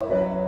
you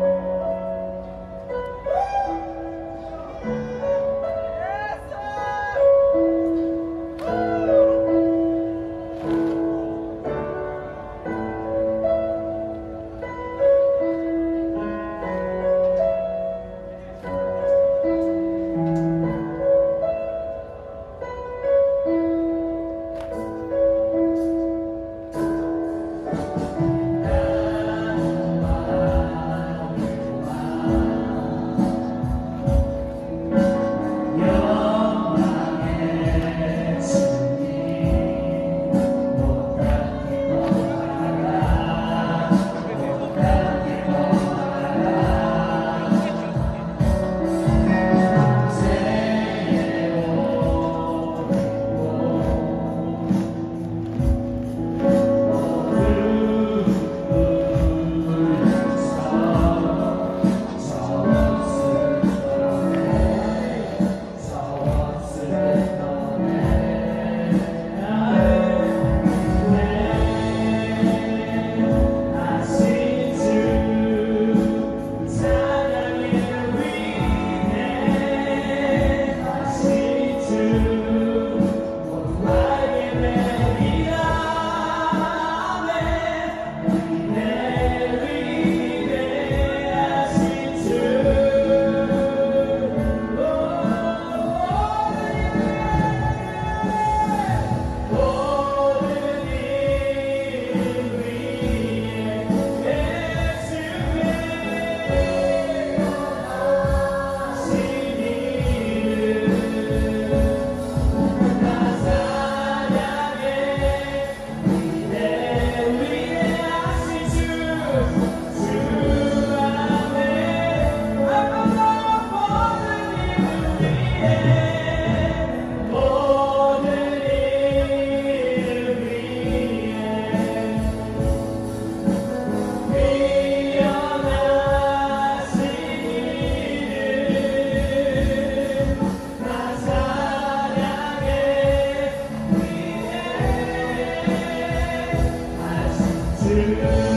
Spirit.